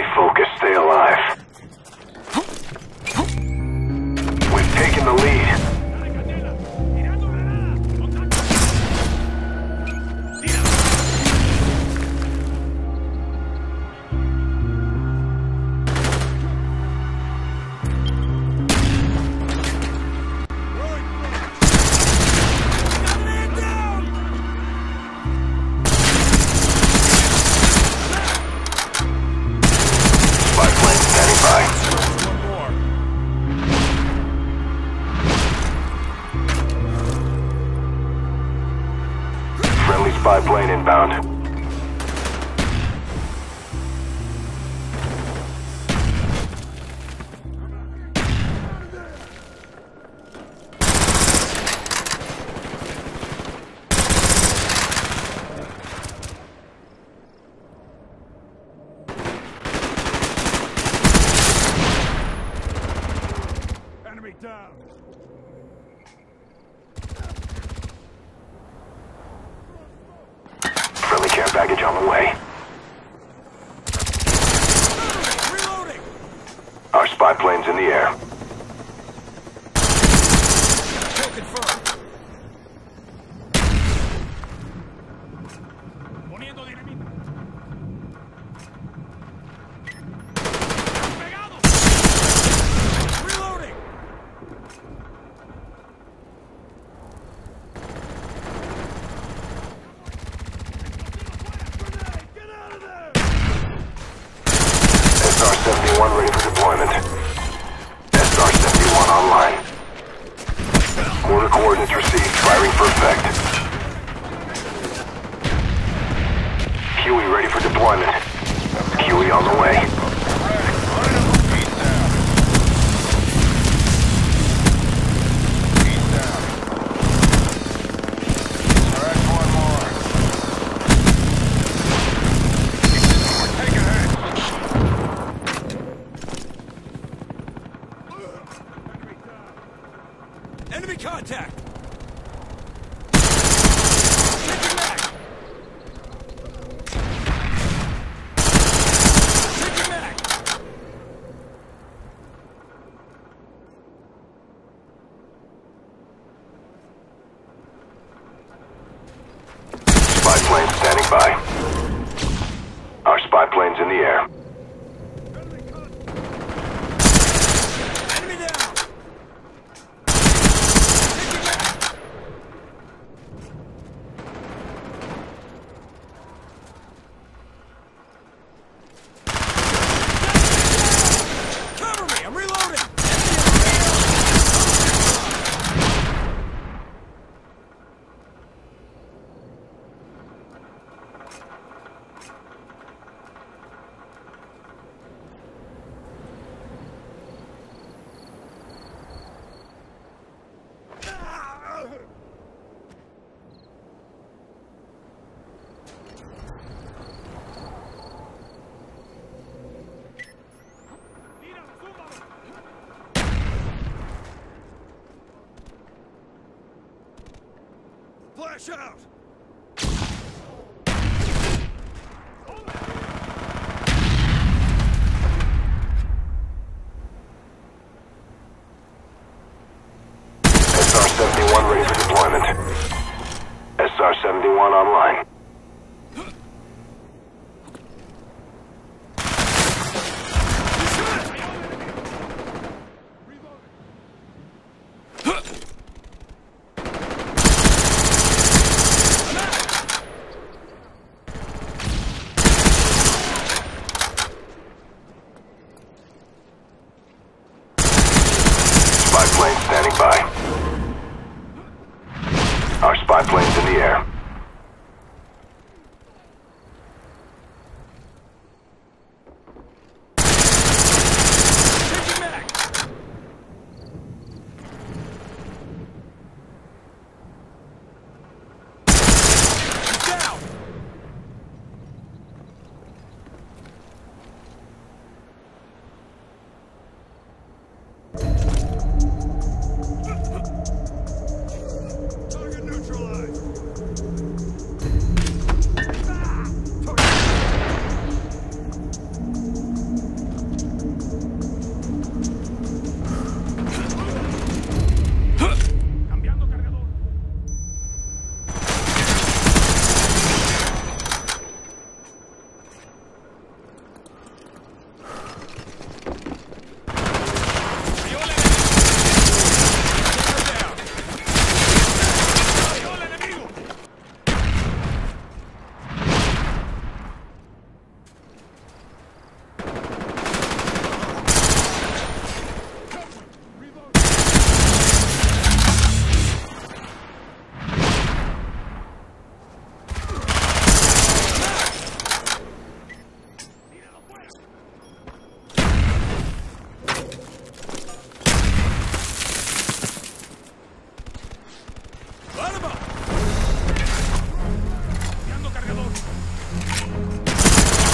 Stay focused, stay alive. We've taken the lead. Friendly spy plane inbound. Package on the way. Reloading. Our spy plane's in the air. Kill confirmed. Poniendo dinamita. Pegados. Reloading. Grenade, Get out of there! SR-71 ready for deployment. SR-71 online. Order coordinates received. Firing for effect. Huey ready for deployment. Huey on the way. Enemy contact! Changing mag! Changing mag! Spy plane standing by. Our spy plane's in the air. Flash out! SR-71 ready for deployment. SR-71 online.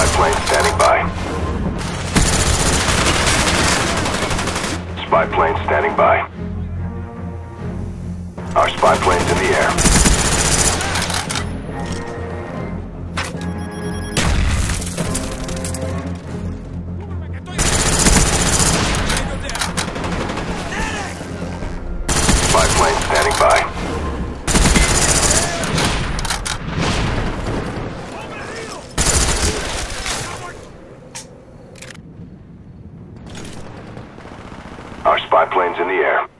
Spy plane standing by. Spy plane standing by. Our spy plane's in the air. The air.